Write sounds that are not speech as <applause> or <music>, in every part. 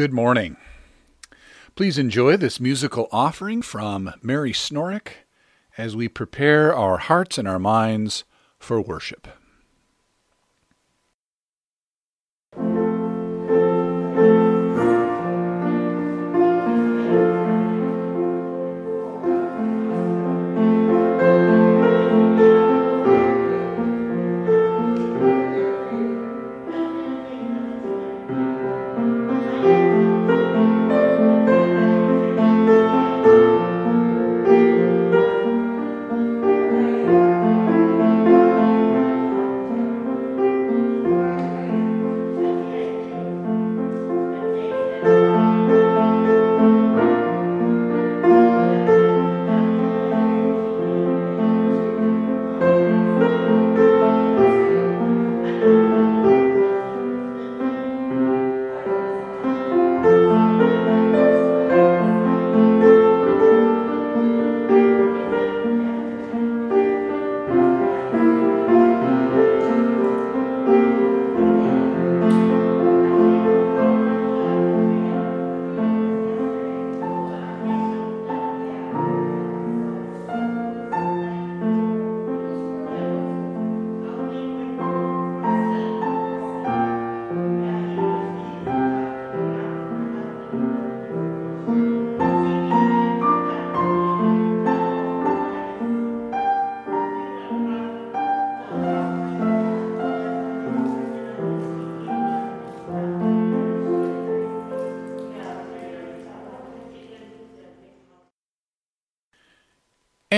Good morning. Please enjoy this musical offering from Mary Snorrick as we prepare our hearts and our minds for worship.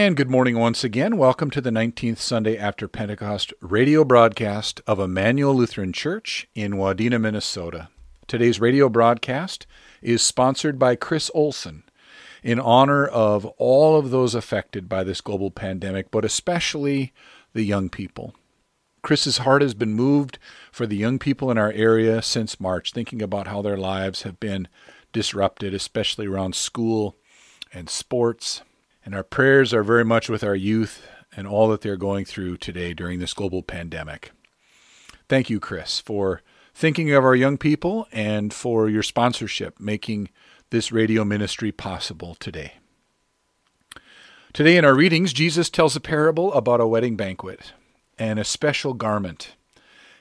And good morning once again. Welcome to the 19th Sunday after Pentecost radio broadcast of Immanuel Lutheran Church in Wadena, Minnesota. Today's radio broadcast is sponsored by Chris Olson in honor of all of those affected by this global pandemic, but especially the young people. Chris's heart has been moved for the young people in our area since March, thinking about how their lives have been disrupted, especially around school and sports and our prayers are very much with our youth and all that they're going through today during this global pandemic. Thank you, Chris, for thinking of our young people and for your sponsorship, making this radio ministry possible today. Today in our readings, Jesus tells a parable about a wedding banquet and a special garment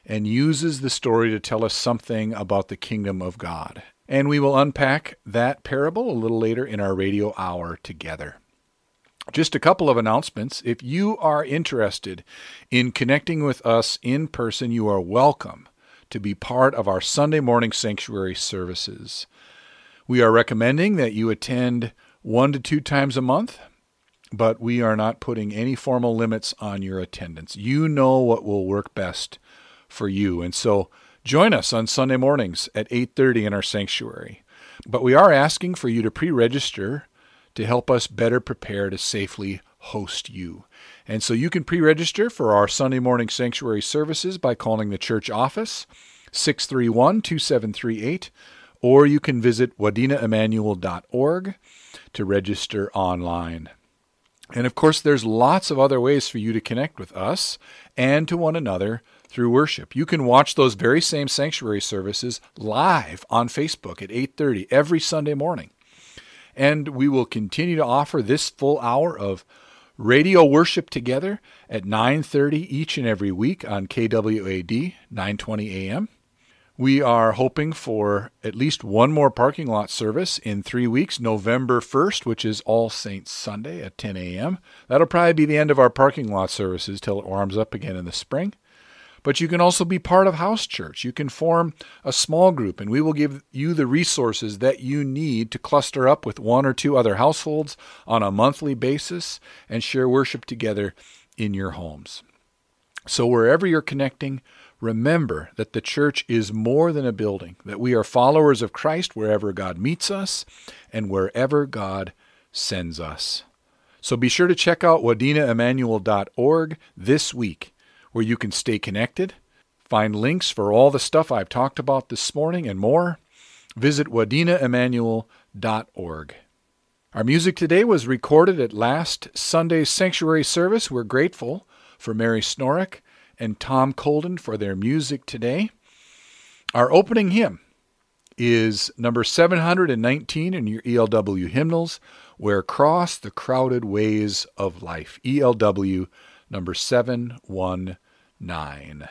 and uses the story to tell us something about the kingdom of God. And we will unpack that parable a little later in our radio hour together. Just a couple of announcements. If you are interested in connecting with us in person, you are welcome to be part of our Sunday morning sanctuary services. We are recommending that you attend one to two times a month, but we are not putting any formal limits on your attendance. You know what will work best for you. And so join us on Sunday mornings at 8:30 in our sanctuary. But we are asking for you to pre-register to help us better prepare to safely host you. And so you can pre register for our Sunday morning sanctuary services by calling the church office 631 2738, or you can visit wadenaimmanuel.org to register online. And of course, there's lots of other ways for you to connect with us and to one another through worship. You can watch those very same sanctuary services live on Facebook at 8:30 every Sunday morning. And we will continue to offer this full hour of radio worship together at 9:30 each and every week on KWAD 920 AM. We are hoping for at least one more parking lot service in three weeks, November 1st, which is All Saints Sunday at 10 a.m. That'll probably be the end of our parking lot services till it warms up again in the spring. But you can also be part of house church. You can form a small group, and we will give you the resources that you need to cluster up with one or two other households on a monthly basis and share worship together in your homes. So, wherever you're connecting, remember that the church is more than a building, that we are followers of Christ wherever God meets us and wherever God sends us. So be sure to check out wadenaimmanuel.org this week where you can stay connected, find links for all the stuff I've talked about this morning and more. Visit wadenaimmanuel.org. Our music today was recorded at last Sunday's sanctuary service. We're grateful for Mary Snorick and Tom Colden for their music today. Our opening hymn is number 719 in your ELW hymnals, Where Cross the Crowded Ways of Life. ELW number 719.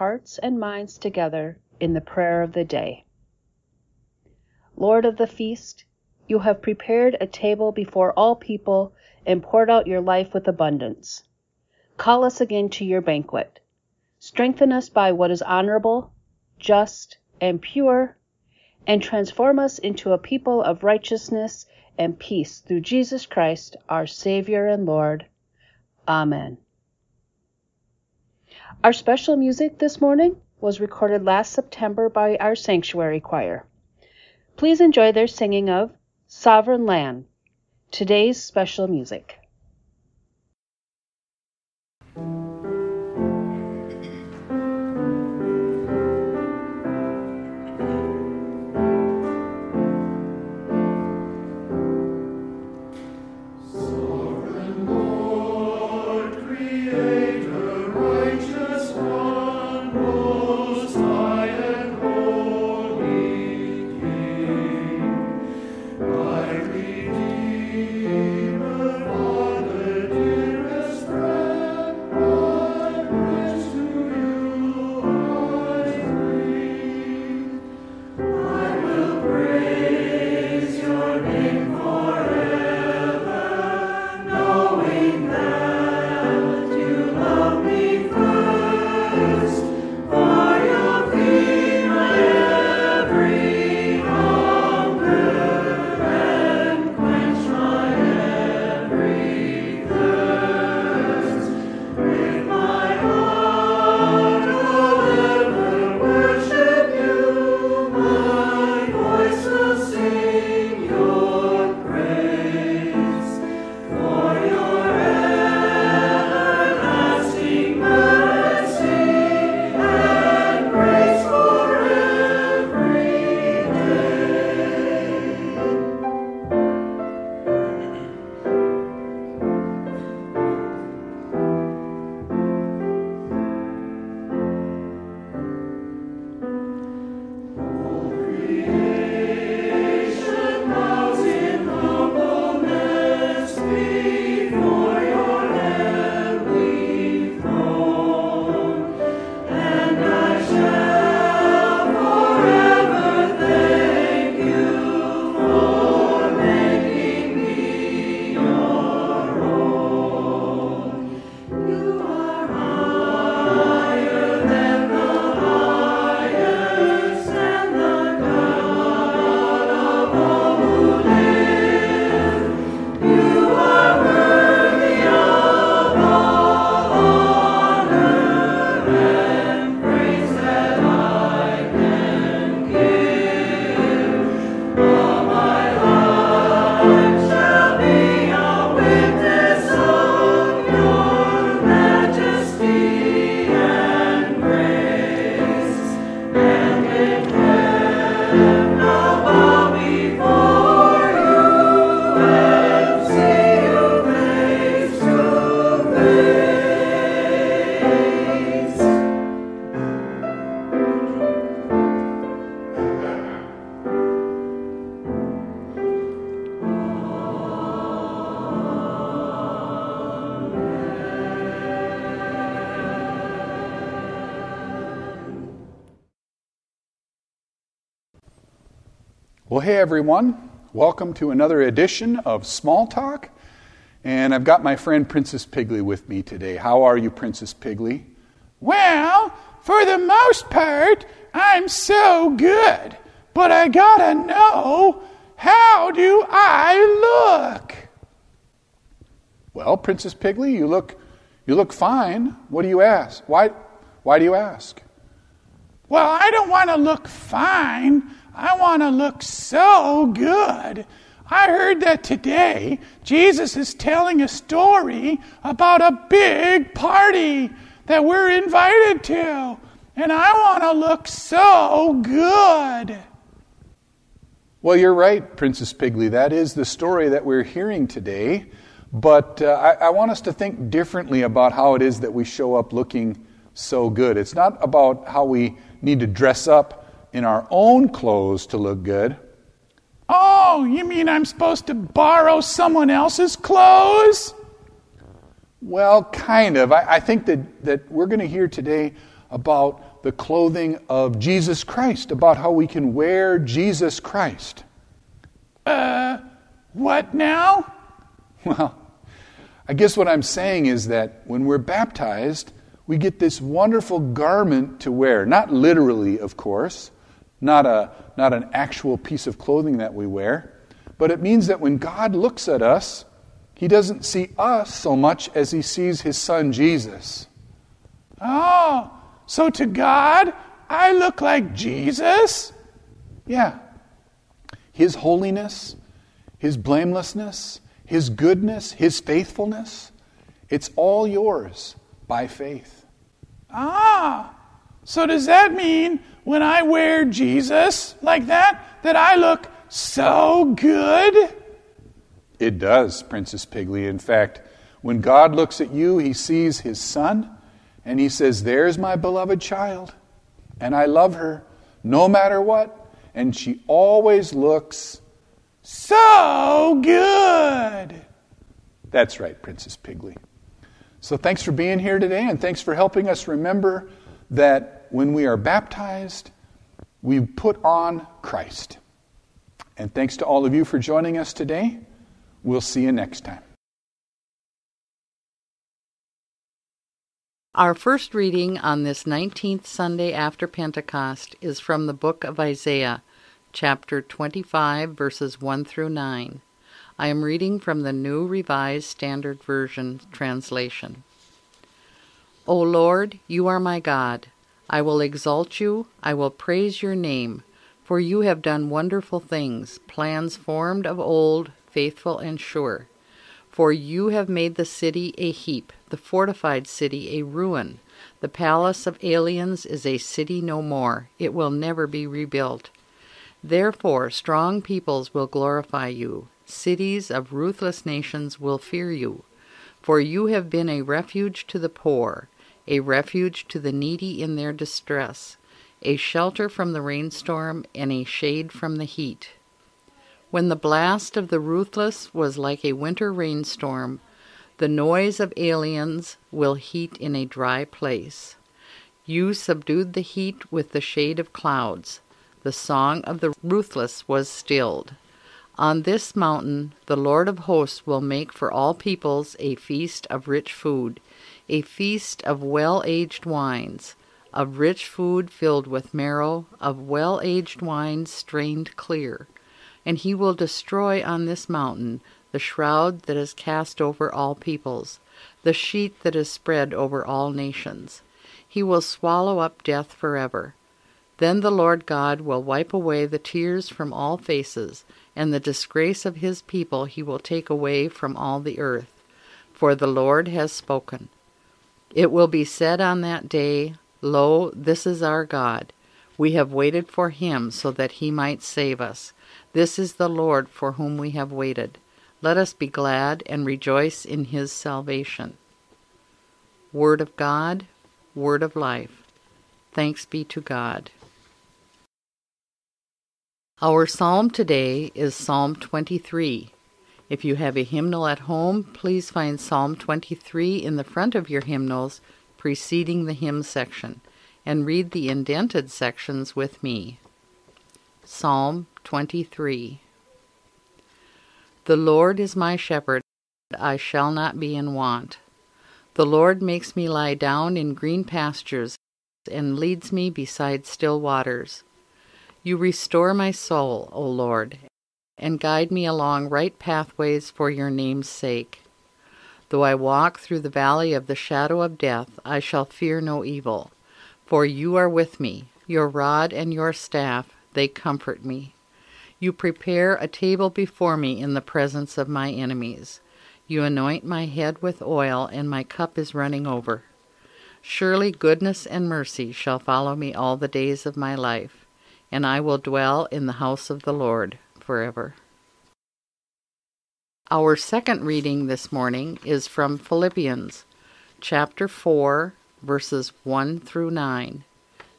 Hearts and minds together in the prayer of the day. Lord of the feast, you have prepared a table before all people and poured out your life with abundance. Call us again to your banquet. Strengthen us by what is honorable, just, and pure, and transform us into a people of righteousness and peace through Jesus Christ, our Savior and Lord. Amen. Our special music this morning was recorded last September by our Sanctuary Choir. Please enjoy their singing of Sovereign Land, today's special music. Well, hey everyone. Welcome to another edition of Small Talk. And I've got my friend Princess Pigley with me today. How are you, Princess Pigley? Well, for the most part, I'm so good. But I gotta know how do I look? Well, Princess Pigley, you look you look fine. What do you ask? Why why do you ask? Well, I don't want to look fine. I want to look so good. I heard that today Jesus is telling a story about a big party that we're invited to. And I want to look so good. Well, you're right, Princess Pigley. That is the story that we're hearing today. But uh, I, I want us to think differently about how it is that we show up looking so good. It's not about how we need to dress up in our own clothes to look good. Oh, you mean I'm supposed to borrow someone else's clothes? Well, kind of. I, I think that, that we're going to hear today about the clothing of Jesus Christ, about how we can wear Jesus Christ. Uh, what now? <laughs> Well, I guess what I'm saying is that when we're baptized, we get this wonderful garment to wear. Not literally, of course, not, a, not an actual piece of clothing that we wear, but it means that when God looks at us, he doesn't see us so much as he sees his son Jesus. Oh, so to God, I look like Jesus? Yeah. His holiness, his blamelessness, his goodness, his faithfulness, it's all yours by faith. Ah, so does that mean when I wear Jesus like that, that I look so good? It does, Princess Pigley. In fact, when God looks at you, he sees his son and he says, There's my beloved child, and I love her no matter what. And she always looks so good. That's right, Princess Pigley. So thanks for being here today, and thanks for helping us remember that when we are baptized, we put on Christ. And thanks to all of you for joining us today. We'll see you next time. Our first reading on this 19th Sunday after Pentecost is from the book of Isaiah, chapter 25, verses 1 through 9. I am reading from the New Revised Standard Version translation. O Lord, you are my God. I will exalt you, I will praise your name, for you have done wonderful things, plans formed of old, faithful and sure. For you have made the city a heap, the fortified city a ruin. The palace of aliens is a city no more, it will never be rebuilt. Therefore, strong peoples will glorify you, cities of ruthless nations will fear you. For you have been a refuge to the poor, a refuge to the needy in their distress, a shelter from the rainstorm, and a shade from the heat. When the blast of the ruthless was like a winter rainstorm, the noise of aliens will heat in a dry place. You subdued the heat with the shade of clouds. The song of the ruthless was stilled. On this mountain the Lord of hosts will make for all peoples a feast of rich food, a feast of well aged wines, of rich food filled with marrow, of well aged wines strained clear. And he will destroy on this mountain the shroud that is cast over all peoples, the sheet that is spread over all nations. He will swallow up death forever. Then the Lord God will wipe away the tears from all faces and the disgrace of his people he will take away from all the earth. For the Lord has spoken. It will be said on that day, Lo, this is our God. We have waited for him so that he might save us. This is the Lord for whom we have waited. Let us be glad and rejoice in his salvation. Word of God, Word of life. Thanks be to God. Our psalm today is Psalm 23. If you have a hymnal at home, please find Psalm 23 in the front of your hymnals preceding the hymn section and read the indented sections with me. Psalm 23 The Lord is my shepherd, I shall not be in want. The Lord makes me lie down in green pastures and leads me beside still waters. You restore my soul, O Lord, and guide me along right pathways for your name's sake. Though I walk through the valley of the shadow of death, I shall fear no evil, for you are with me. Your rod and your staff, they comfort me. You prepare a table before me in the presence of my enemies. You anoint my head with oil, and my cup is running over. Surely goodness and mercy shall follow me all the days of my life, and I will dwell in the house of the Lord forever. Our second reading this morning is from Philippians chapter 4, verses 1 through 9.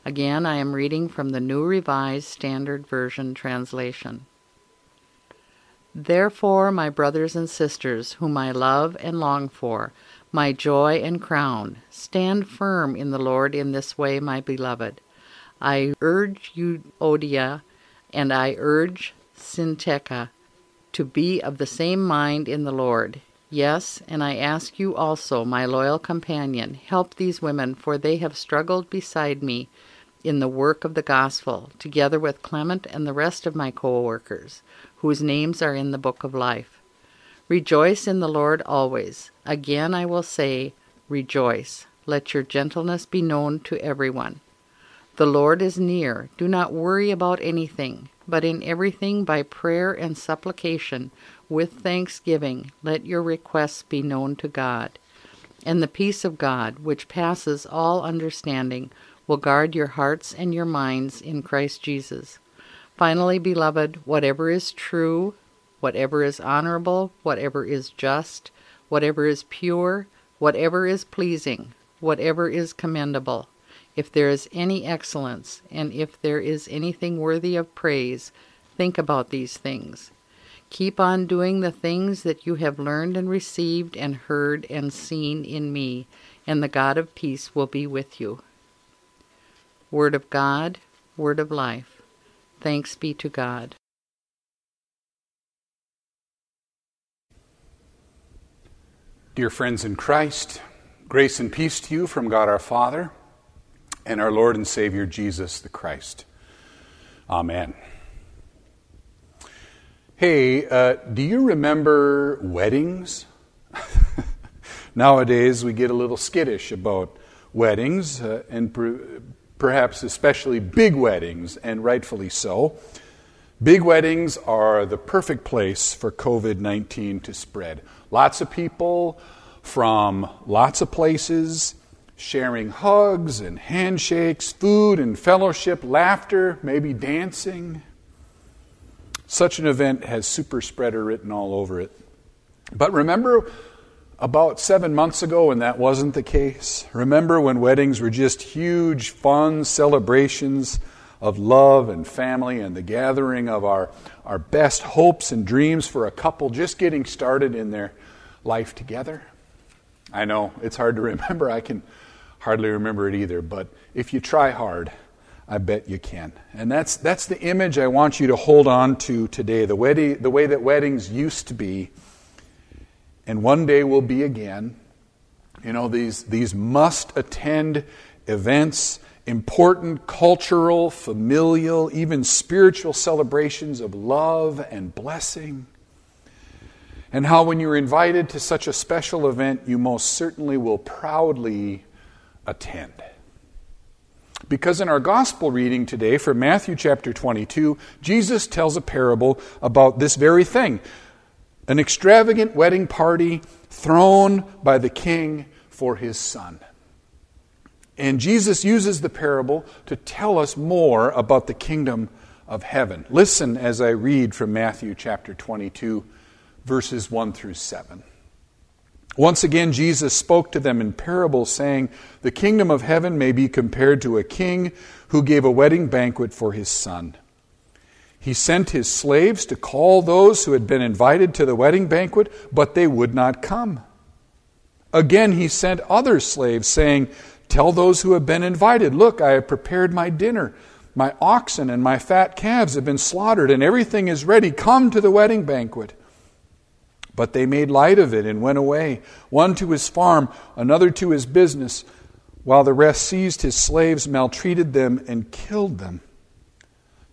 Again, I am reading from the New Revised Standard Version translation. Therefore, my brothers and sisters, whom I love and long for, my joy and crown, stand firm in the Lord in this way, my beloved. I urge Euodia and I urge Syntyche to be of the same mind in the Lord. Yes, and I ask you also, my loyal companion, help these women, for they have struggled beside me in the work of the gospel, together with Clement and the rest of my co workers whose names are in the book of life. Rejoice in the Lord always. Again I will say, Rejoice. Let your gentleness be known to everyone. The Lord is near. Do not worry about anything, but in everything by prayer and supplication, with thanksgiving, let your requests be known to God. And the peace of God, which passes all understanding, will guard your hearts and your minds in Christ Jesus. Finally, beloved, whatever is true, whatever is honorable, whatever is just, whatever is pure, whatever is pleasing, whatever is commendable, if there is any excellence, and if there is anything worthy of praise, think about these things. Keep on doing the things that you have learned and received and heard and seen in me, and the God of peace will be with you. Word of God, Word of life. Thanks be to God. Dear friends in Christ, grace and peace to you from God our Father and our Lord and Savior Jesus the Christ. Amen. Hey, uh, do you remember weddings? <laughs> Nowadays, we get a little skittish about weddings, uh, and perhaps especially big weddings, and rightfully so. Big weddings are the perfect place for COVID 19 to spread. Lots of people from lots of places sharing hugs and handshakes, food and fellowship, laughter, maybe dancing. Such an event has super spreader written all over it. But remember about seven months ago when that wasn't the case? Remember when weddings were just huge, fun celebrations of love and family and the gathering of our, our best hopes and dreams for a couple just getting started in their life together? I know it's hard to <laughs> remember. I can hardly remember it either, but if you try hard, I bet you can. And that's, that's the image I want you to hold on to today the, wedding, the way that weddings used to be and one day will be again. You know, these, these must attend events, important cultural, familial, even spiritual celebrations of love and blessing. And how, when you're invited to such a special event, you most certainly will proudly attend. Because in our gospel reading today from Matthew chapter 22, Jesus tells a parable about this very thing an extravagant wedding party thrown by the king for his son. And Jesus uses the parable to tell us more about the kingdom of heaven. Listen as I read from Matthew chapter 22, verses 1 through 7. Once again, Jesus spoke to them in parables, saying, The kingdom of heaven may be compared to a king who gave a wedding banquet for his son. He sent his slaves to call those who had been invited to the wedding banquet, but they would not come. Again, he sent other slaves, saying, Tell those who have been invited, Look, I have prepared my dinner. My oxen and my fat calves have been slaughtered, and everything is ready. Come to the wedding banquet. But they made light of it and went away, one to his farm, another to his business, while the rest seized his slaves, maltreated them, and killed them.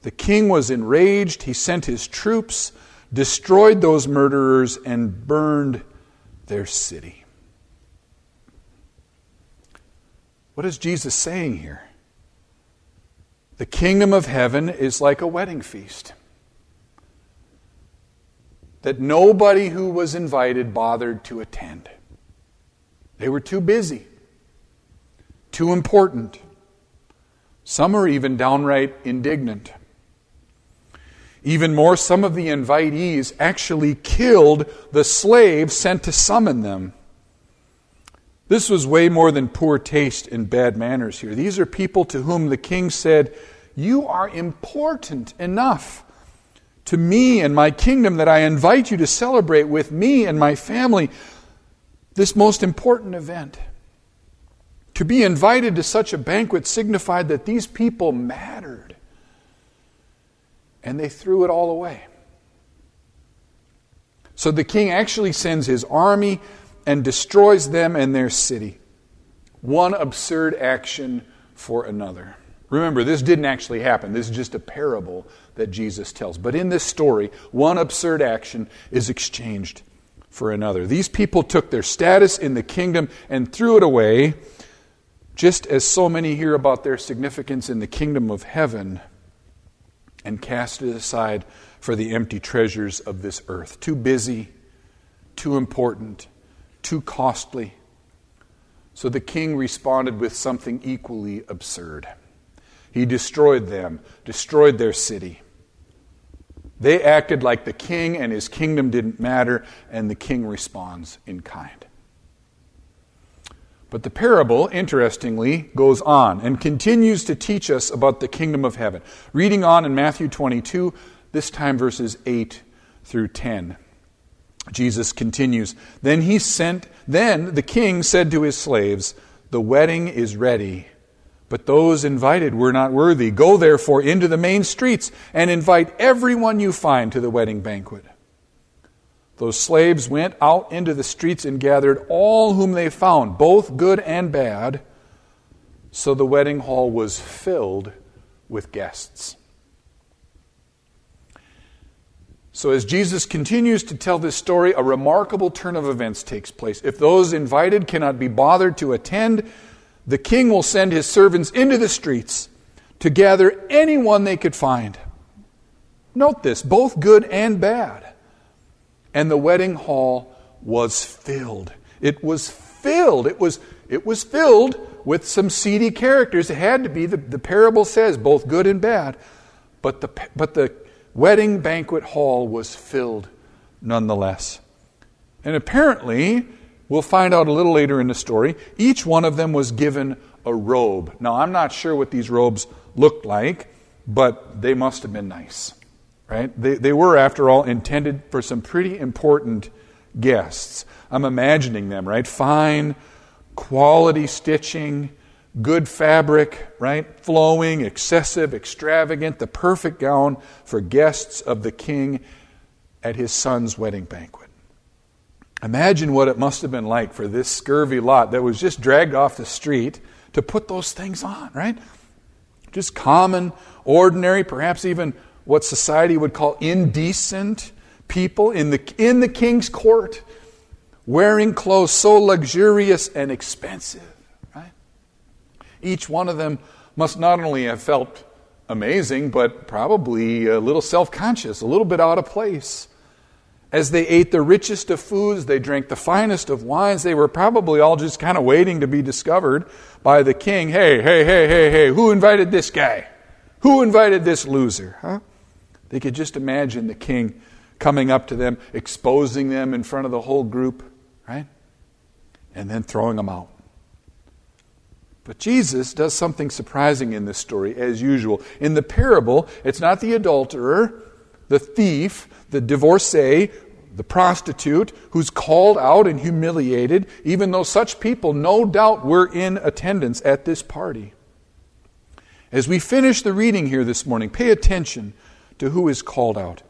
The king was enraged. He sent his troops, destroyed those murderers, and burned their city. What is Jesus saying here? The kingdom of heaven is like a wedding feast that nobody who was invited bothered to attend. They were too busy, too important. Some are even downright indignant. Even more, some of the invitees actually killed the slave sent to summon them. This was way more than poor taste and bad manners here. These are people to whom the king said, You are important enough to me and my kingdom that I invite you to celebrate with me and my family this most important event. To be invited to such a banquet signified that these people mattered. And they threw it all away. So the king actually sends his army and destroys them and their city. One absurd action for another. Remember, this didn't actually happen. This is just a parable that Jesus tells. But in this story, one absurd action is exchanged for another. These people took their status in the kingdom and threw it away, just as so many hear about their significance in the kingdom of heaven and cast it aside for the empty treasures of this earth. Too busy, too important, too costly. So the king responded with something equally absurd. He destroyed them, destroyed their city. They acted like the king and his kingdom didn't matter, and the king responds in kind. But the parable, interestingly, goes on and continues to teach us about the kingdom of heaven. Reading on in Matthew 22, this time verses 8 through 10. Jesus continues, Then he sent, then the king said to his slaves, The wedding is ready but those invited were not worthy. Go therefore into the main streets and invite everyone you find to the wedding banquet. Those slaves went out into the streets and gathered all whom they found, both good and bad. So the wedding hall was filled with guests. So, as Jesus continues to tell this story, a remarkable turn of events takes place. If those invited cannot be bothered to attend, the king will send his servants into the streets to gather anyone they could find. Note this, both good and bad. And the wedding hall was filled. It was filled. It was, it was filled with some seedy characters. It had to be. The, the parable says both good and bad. But the, but the wedding banquet hall was filled nonetheless. And apparently, We'll find out a little later in the story. Each one of them was given a robe. Now, I'm not sure what these robes looked like, but they must have been nice, right? They, they were, after all, intended for some pretty important guests. I'm imagining them, right? Fine, quality stitching, good fabric, right? Flowing, excessive, extravagant, the perfect gown for guests of the king at his son's wedding banquet. Imagine what it must have been like for this scurvy lot that was just dragged off the street to put those things on, right? Just common, ordinary, perhaps even what society would call indecent people in the, in the king's court, wearing clothes so luxurious and expensive, right? Each one of them must not only have felt amazing, but probably a little self conscious, a little bit out of place. As they ate the richest of foods, they drank the finest of wines. They were probably all just kind of waiting to be discovered by the king. Hey, hey, hey, hey, hey, who invited this guy? Who invited this loser? Huh? They could just imagine the king coming up to them, exposing them in front of the whole group, right? And then throwing them out. But Jesus does something surprising in this story, as usual. In the parable, it's not the adulterer, the thief, the divorcee, the prostitute, who's called out and humiliated, even though such people no doubt were in attendance at this party. As we finish the reading here this morning, pay attention to who is called out.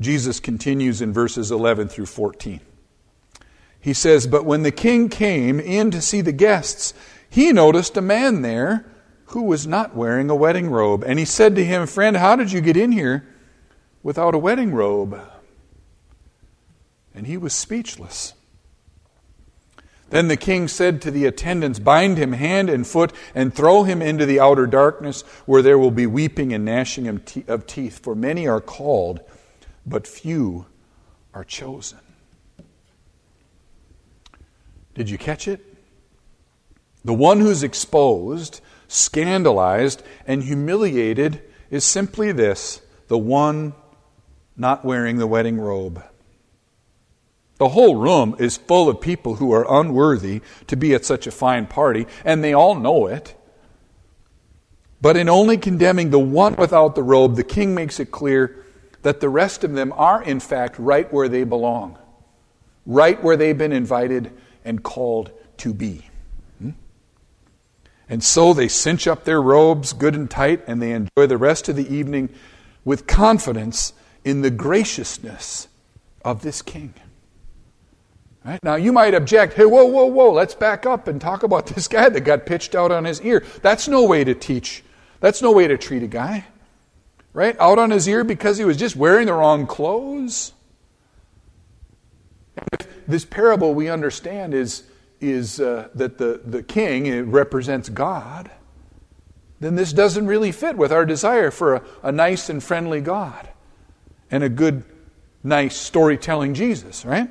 Jesus continues in verses 11 through 14. He says, But when the king came in to see the guests, he noticed a man there who was not wearing a wedding robe. And he said to him, Friend, how did you get in here without a wedding robe? And he was speechless. Then the king said to the attendants, Bind him hand and foot and throw him into the outer darkness, where there will be weeping and gnashing of teeth. For many are called, but few are chosen. Did you catch it? The one who's exposed, scandalized, and humiliated is simply this the one not wearing the wedding robe. The whole room is full of people who are unworthy to be at such a fine party, and they all know it. But in only condemning the one without the robe, the king makes it clear that the rest of them are, in fact, right where they belong, right where they've been invited and called to be. Hmm? And so they cinch up their robes good and tight, and they enjoy the rest of the evening with confidence in the graciousness of this king. Right? Now, you might object, hey, whoa, whoa, whoa, let's back up and talk about <laughs> this guy that got pitched out on his ear. That's no way to teach. That's no way to treat a guy. Right? Out on his ear because he was just wearing the wrong clothes. If this parable we understand is, is uh, that the, the king represents God. Then this doesn't really fit with our desire for a, a nice and friendly God and a good, nice storytelling Jesus, right?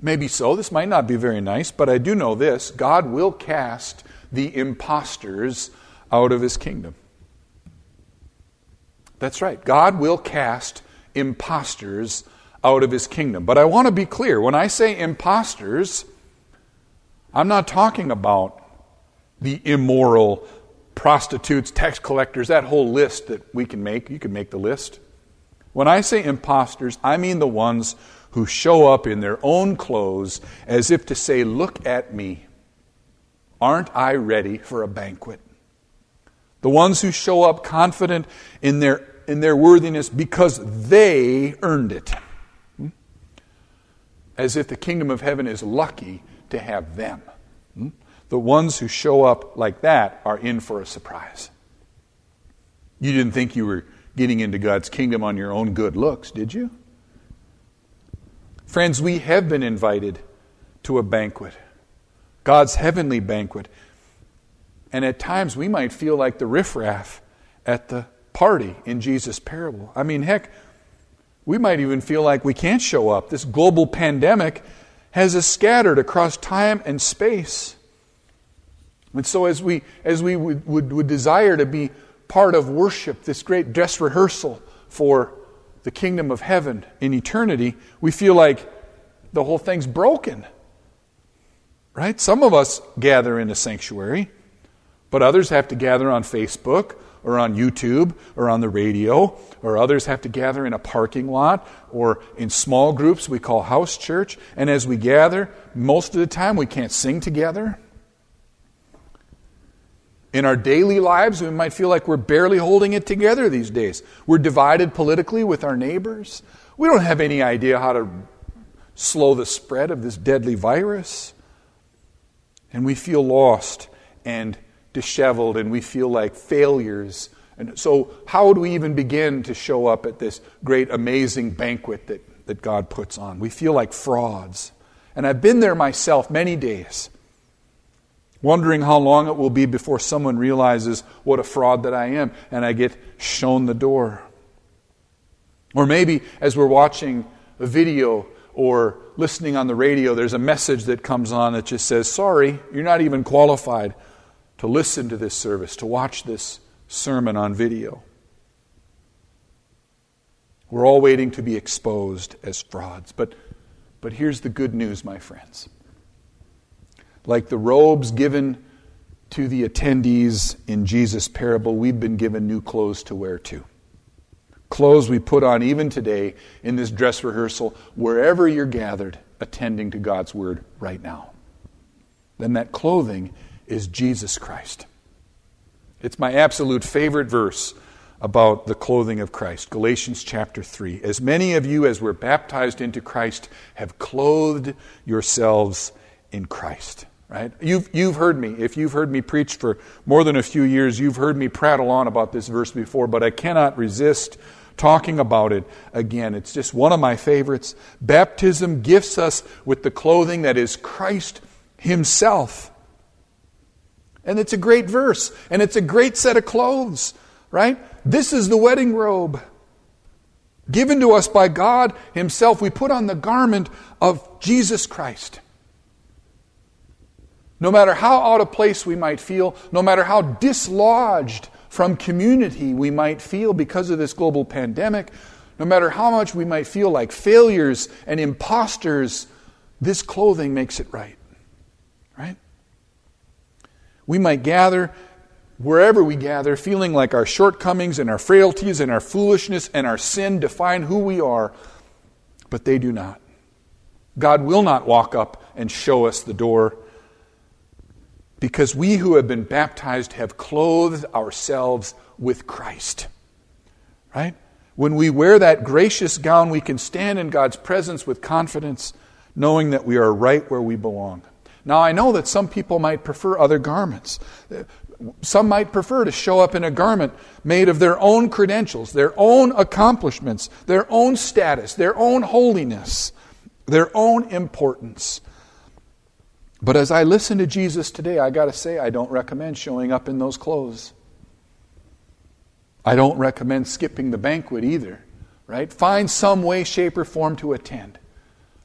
Maybe so. This might not be very nice, but I do know this God will cast the impostors out of his kingdom. That's right. God will cast impostors out of his kingdom. But I want to be clear when I say impostors, I'm not talking about the immoral prostitutes, tax collectors, that whole list that we can make. You can make the list. When I say impostors, I mean the ones who show up in their own clothes as if to say, Look at me. Aren't I ready for a banquet? The ones who show up confident in their, in their worthiness because they earned it. Hmm? As if the kingdom of heaven is lucky to have them. Hmm? The ones who show up like that are in for a surprise. You didn't think you were getting into God's kingdom on your own good looks, did you? Friends, we have been invited to a banquet, God's heavenly banquet. And at times we might feel like the riffraff at the party in Jesus' parable. I mean, heck, we might even feel like we can't show up. This global pandemic has us scattered across time and space. And so, as we, as we would, would, would desire to be part of worship, this great dress rehearsal for the kingdom of heaven in eternity, we feel like the whole thing's broken. Right? Some of us gather in a sanctuary, but others have to gather on Facebook or on YouTube or on the radio, or others have to gather in a parking lot or in small groups we call house church. And as we gather, most of the time we can't sing together. In our daily lives, we might feel like we're barely holding it together these days. We're divided politically with our neighbors. We don't have any idea how to slow the spread of this deadly virus. And we feel lost and disheveled, and we feel like failures. And so, how would we even begin to show up at this great, amazing banquet that, that God puts on? We feel like frauds. And I've been there myself many days wondering how long it will be before someone realizes what a fraud that I am and I get shown the door. Or maybe as we're watching a video or listening on the radio, there's a message that comes on that just says, Sorry, you're not even qualified to listen to this service, to watch this sermon on video. We're all waiting to be exposed as frauds. But, but here's the good news, my friends like the robes given to the attendees in Jesus' parable, we've been given new clothes to wear too. Clothes we put on even today in this dress rehearsal, wherever you're gathered attending to God's word right now. Then that clothing is Jesus Christ. It's my absolute favorite verse about the clothing of Christ. Galatians chapter 3. As many of you as were baptized into Christ have clothed yourselves in Christ. Right? You've, you've heard me. If you've heard me preach for more than a few years, you've heard me prattle on about this verse before, but I cannot resist talking about it again. It's just one of my favorites. Baptism gifts us with the clothing that is Christ Himself. And it's a great verse, and it's a great set of clothes, right? This is the wedding robe given to us by God Himself. We put on the garment of Jesus Christ. No matter how out of place we might feel, no matter how dislodged from community we might feel because of this global pandemic, no matter how much we might feel like failures and imposters, this clothing makes it right. Right? We might gather wherever we gather, feeling like our shortcomings and our frailties and our foolishness and our sin define who we are, but they do not. God will not walk up and show us the door because we who have been baptized have clothed ourselves with Christ. Right? When we wear that gracious gown, we can stand in God's presence with confidence, knowing that we are right where we belong. Now, I know that some people might prefer other garments. Some might prefer to show up in a garment made of their own credentials, their own accomplishments, their own status, their own holiness, their own importance. But as I listen to Jesus today, I got to say, I don't recommend showing up in those clothes. I don't recommend skipping the banquet either, right? Find some way, shape, or form to attend,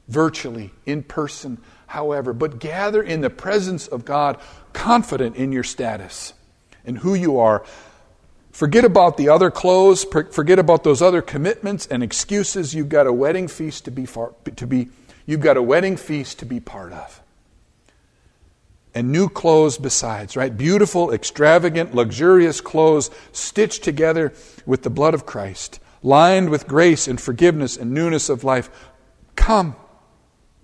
virtually, in person, however. But gather in the presence of God, confident in your status and who you are. Forget about the other clothes, forget about those other commitments and excuses. You've got a wedding feast to be, far, to be you've got a wedding feast to be part of and new clothes besides, right? Beautiful, extravagant, luxurious clothes stitched together with the blood of Christ, lined with grace and forgiveness and newness of life. Come,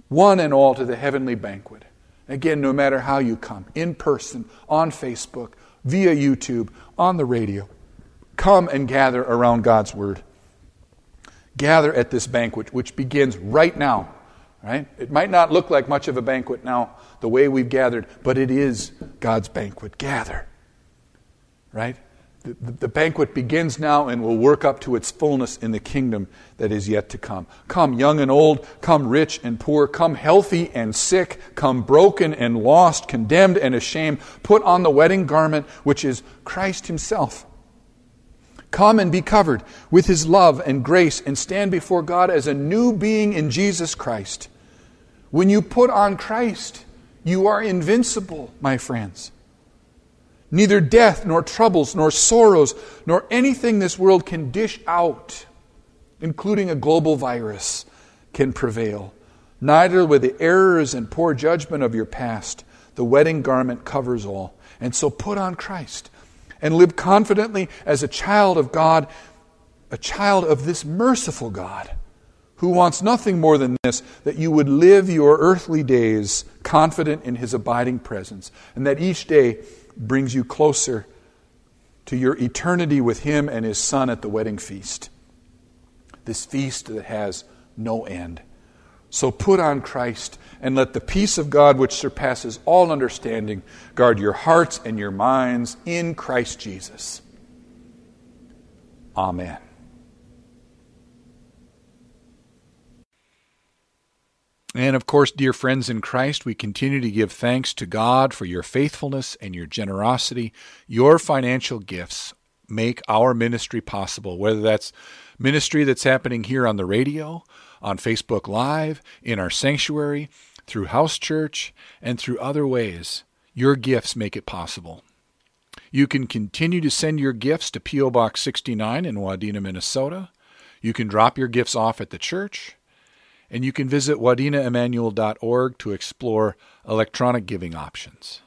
one and all, to the heavenly banquet. Again, no matter how you come, in person, on Facebook, via YouTube, on the radio, come and gather around God's Word. Gather at this banquet, which begins right now Right? It might not look like much of a banquet now, the way we've gathered, but it is God's banquet. Gather. Right? The, the, the, banquet begins now and will work up to its fullness in the kingdom that is yet to come. Come, young and old, come rich and poor, come healthy and sick, come broken and lost, condemned and ashamed. Put on the wedding garment, which is Christ Himself. Come and be covered with His love and grace and stand before God as a new being in Jesus Christ. When you put on Christ, you are invincible, my friends. Neither death, nor troubles, nor sorrows, nor anything this world can dish out, including a global virus, can prevail. Neither with the errors and poor judgment of your past. The wedding garment covers all. And so put on Christ and live confidently as a child of God, a child of this merciful God who wants nothing more than this that you would live your earthly days confident in his abiding presence, and that each day brings you closer to your eternity with him and his son at the wedding feast. This feast that has no end. So put on Christ and let the peace of God, which surpasses all understanding, guard your hearts and your minds in Christ Jesus. Amen. And of course, dear friends in Christ, we continue to give thanks to God for your faithfulness and your generosity. Your financial gifts make our ministry possible, whether that's ministry that's happening here on the radio, on Facebook Live, in our sanctuary, through house church, and through other ways. Your gifts make it possible. You can continue to send your gifts to P.O. Box 69 in Wadena, Minnesota. You can drop your gifts off at the church and you can visit wadenaimmanuel.org to explore electronic giving options.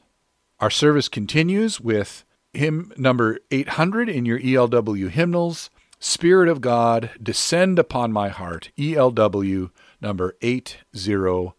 Our service continues with hymn number 800 in your ELW hymnals, Spirit of God, Descend Upon My Heart, ELW number 800.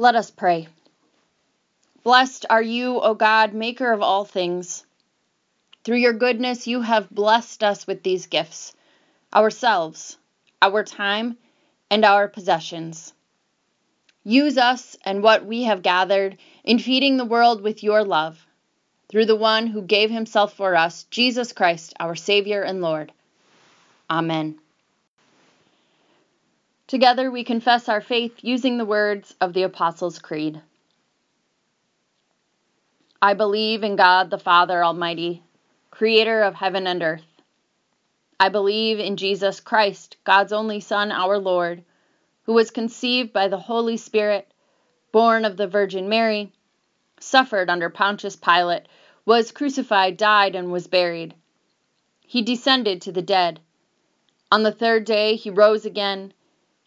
Let us pray. Blessed are you, O God, maker of all things. Through your goodness, you have blessed us with these gifts ourselves, our time, and our possessions. Use us and what we have gathered in feeding the world with your love, through the one who gave himself for us, Jesus Christ, our Savior and Lord. Amen. Together we confess our faith using the words of the Apostles' Creed. I believe in God the Father Almighty, creator of heaven and earth. I believe in Jesus Christ, God's only Son, our Lord, who was conceived by the Holy Spirit, born of the Virgin Mary, suffered under Pontius Pilate, was crucified, died, and was buried. He descended to the dead. On the third day he rose again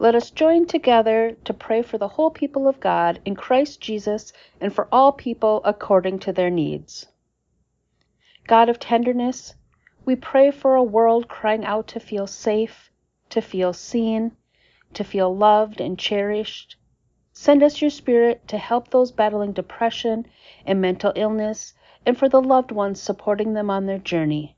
Let us join together to pray for the whole people of God in Christ Jesus and for all people according to their needs. God of tenderness, we pray for a world crying out to feel safe, to feel seen, to feel loved and cherished. Send us your Spirit to help those battling depression and mental illness and for the loved ones supporting them on their journey.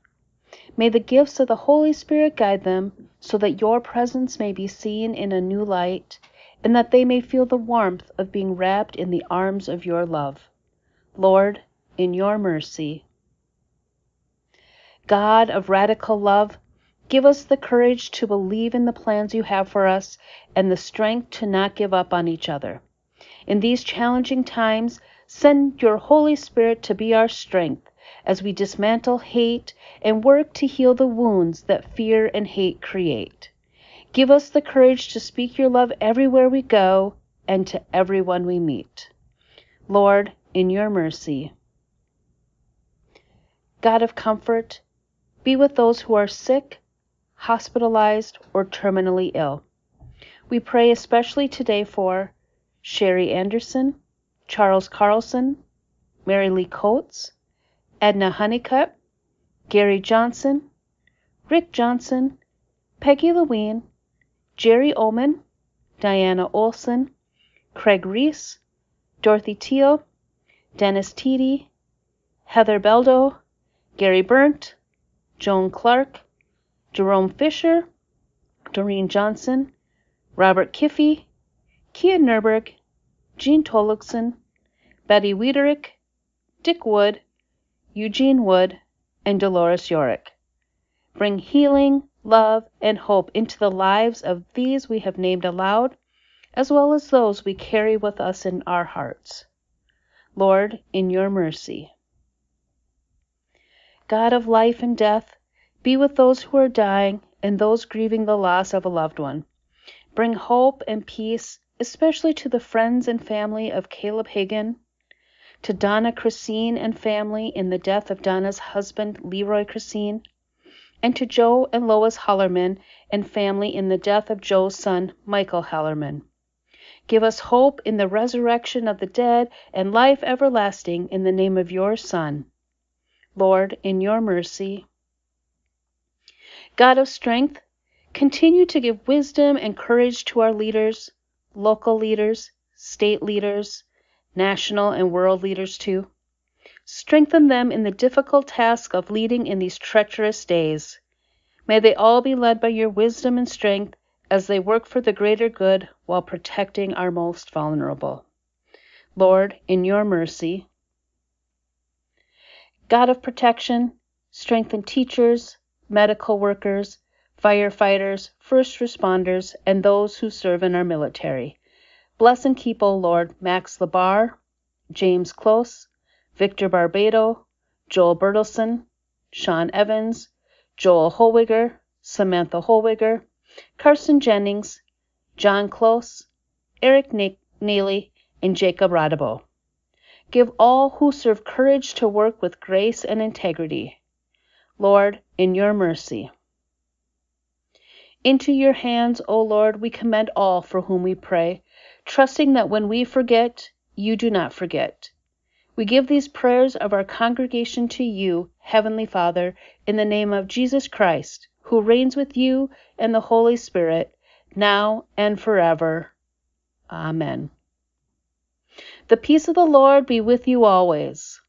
May the gifts of the Holy Spirit guide them so that your presence may be seen in a new light and that they may feel the warmth of being wrapped in the arms of your love. Lord, in your mercy. God of radical love, give us the courage to believe in the plans you have for us and the strength to not give up on each other. In these challenging times, send your Holy Spirit to be our strength as we dismantle hate and work to heal the wounds that fear and hate create. Give us the courage to speak your love everywhere we go and to everyone we meet. Lord, in your mercy. God of comfort, be with those who are sick, hospitalized, or terminally ill. We pray especially today for Sherry Anderson, Charles Carlson, Mary Lee Coates, Edna Honeycutt, Gary Johnson, Rick Johnson, Peggy Lewine, Jerry Ullman, Diana Olson, Craig Reese, Dorothy Teal, Dennis Teedy, Heather Beldo, Gary Burnt, Joan Clark, Jerome Fisher, Doreen Johnson, Robert Kiffey, Kia Nurberg, Jean Tolukson, Betty Wiederick, Dick Wood, Eugene Wood, and Dolores Yorick. Bring healing, love, and hope into the lives of these we have named aloud, as well as those we carry with us in our hearts. Lord, in your mercy. God of life and death, be with those who are dying and those grieving the loss of a loved one. Bring hope and peace, especially to the friends and family of Caleb Hagan, to Donna Christine and family in the death of Donna's husband, Leroy Christine, and to Joe and Lois Hallerman and family in the death of Joe's son, Michael Hallerman. Give us hope in the resurrection of the dead and life everlasting in the name of your Son. Lord, in your mercy. God of strength, continue to give wisdom and courage to our leaders, local leaders, state leaders, national and world leaders too. Strengthen them in the difficult task of leading in these treacherous days. May they all be led by your wisdom and strength as they work for the greater good while protecting our most vulnerable. Lord, in your mercy. God of protection, strengthen teachers, medical workers, firefighters, first responders, and those who serve in our military. Bless and keep, O Lord, Max Labar, James Close, Victor Barbado, Joel Bertelson, Sean Evans, Joel Holwiger, Samantha Holwiger, Carson Jennings, John Close, Eric Neely, and Jacob Radabo. Give all who serve courage to work with grace and integrity. Lord, in your mercy. Into your hands, O Lord, we commend all for whom we pray, trusting that when we forget, you do not forget. We give these prayers of our congregation to you, Heavenly Father, in the name of Jesus Christ, who reigns with you and the Holy Spirit, now and forever. Amen. The peace of the Lord be with you always.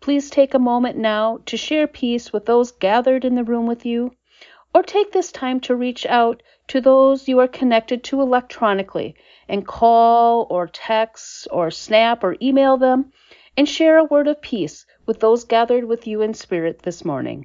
Please take a moment now to share peace with those gathered in the room with you, or take this time to reach out to those you are connected to electronically and call or text or snap or email them and share a word of peace with those gathered with you in spirit this morning.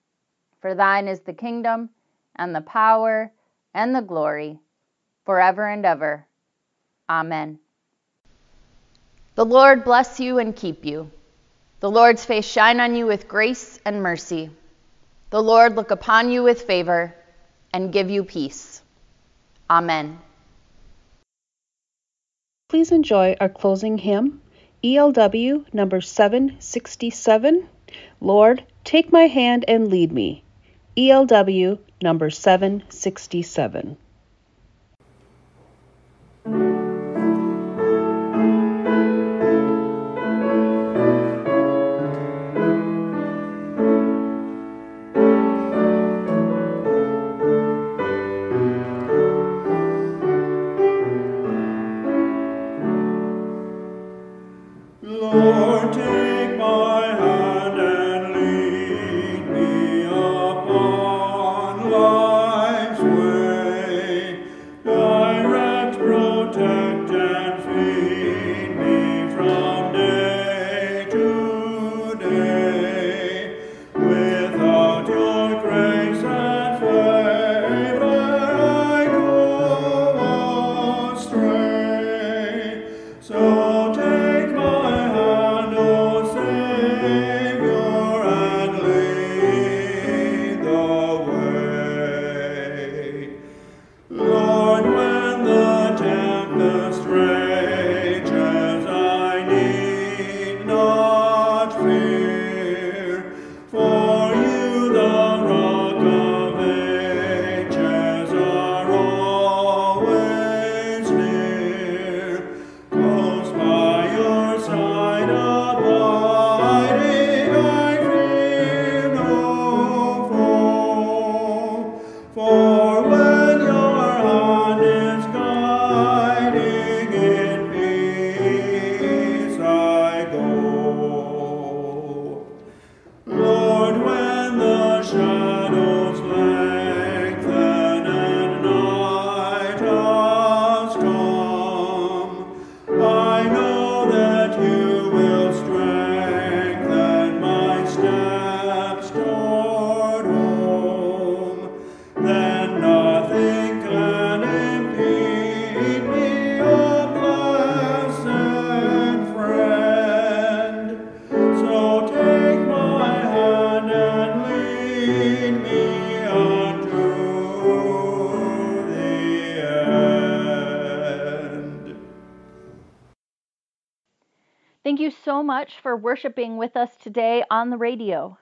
For thine is the kingdom, and the power, and the glory, forever and ever. Amen. The Lord bless you and keep you. The Lord's face shine on you with grace and mercy. The Lord look upon you with favor and give you peace. Amen. Please enjoy our closing hymn, ELW number 767. Lord, take my hand and lead me. ELW number 767. Worshiping with us today on the radio.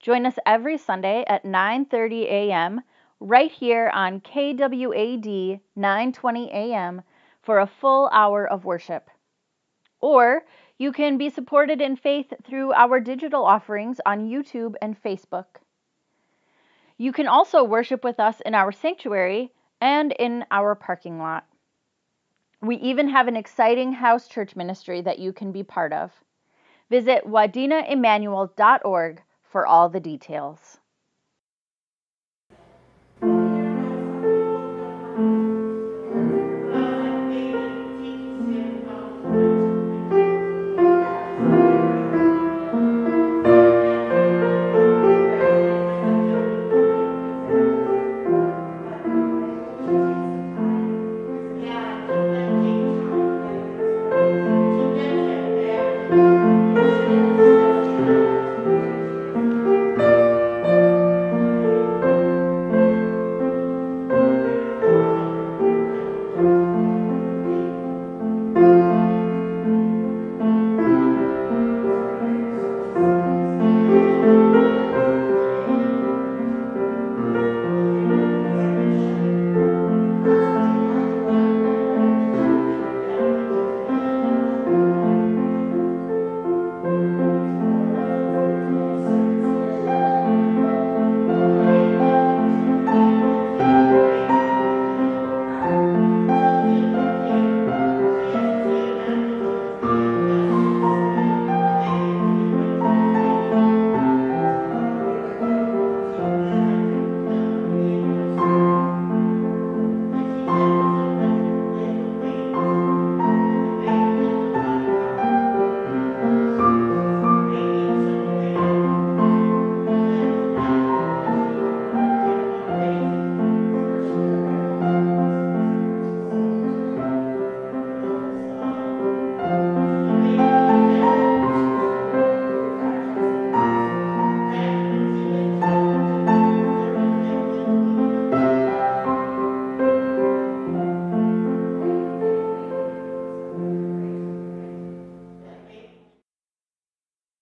Join us every Sunday at 9:30 a.m. right here on KWAD 920 a.m. for a full hour of worship. Or you can be supported in faith through our digital offerings on YouTube and Facebook. You can also worship with us in our sanctuary and in our parking lot. We even have an exciting house church ministry that you can be part of. Visit wadenaimmanuel.org for all the details.